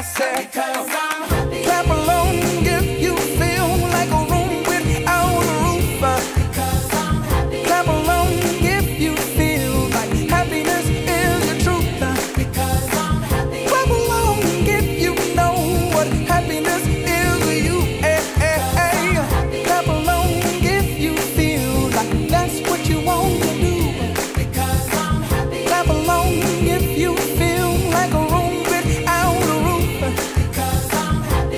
I said. Because